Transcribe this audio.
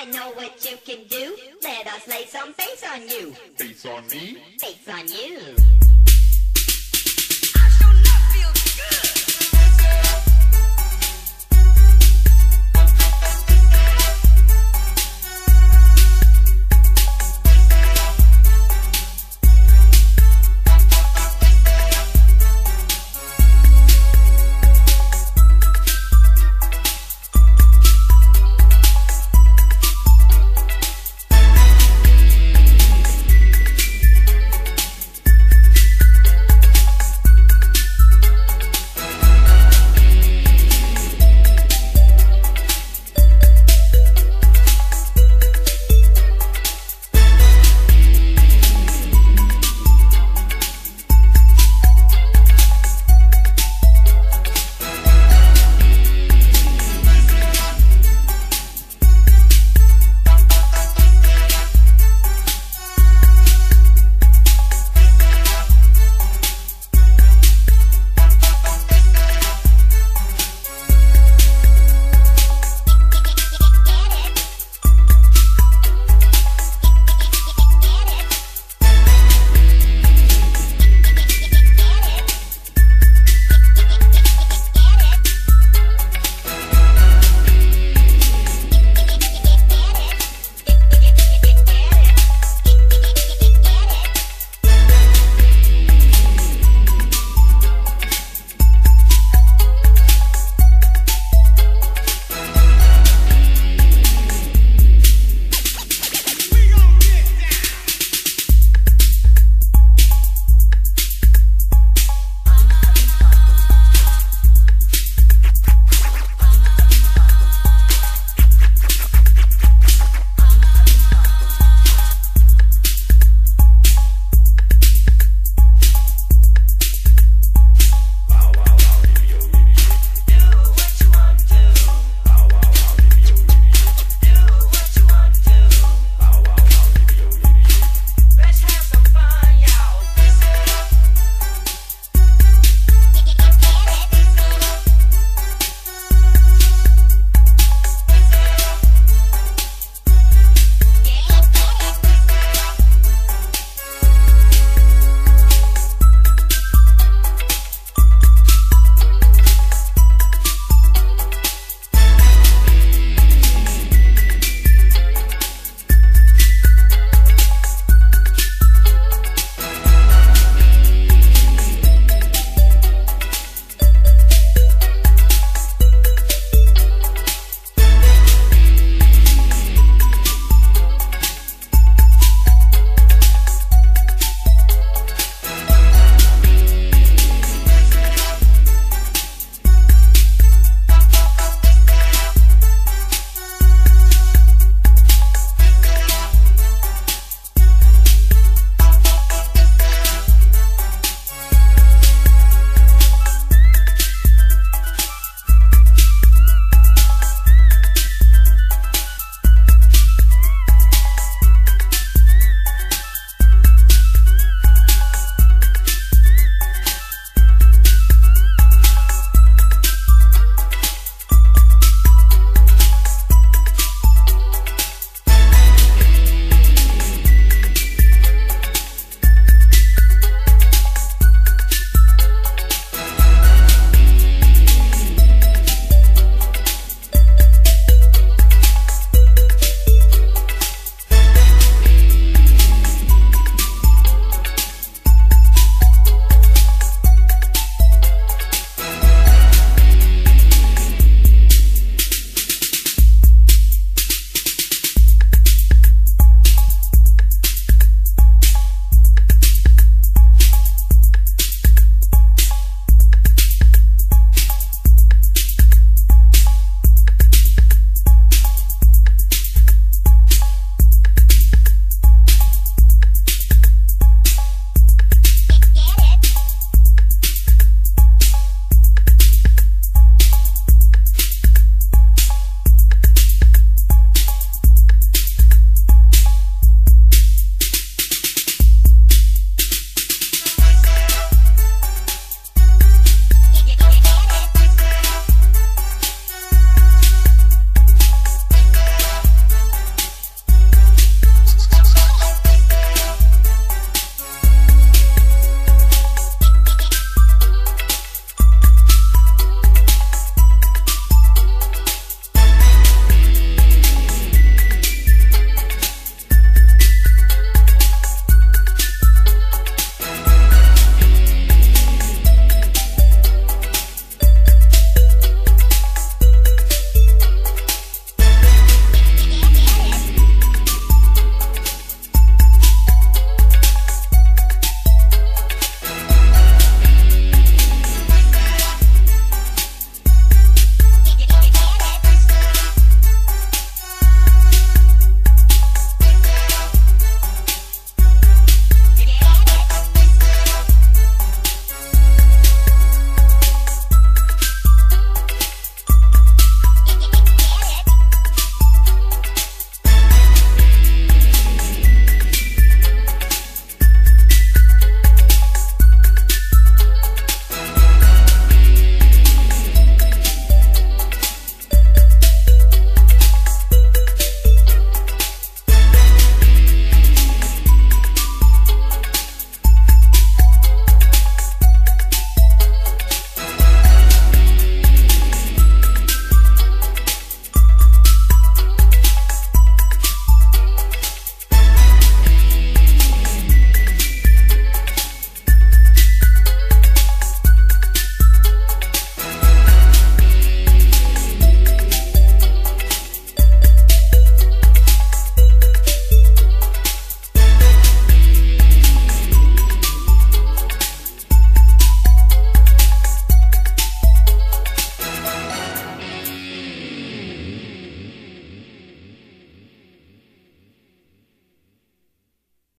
I know what you can do. Let us lay some face on you. Face on me? Face on you.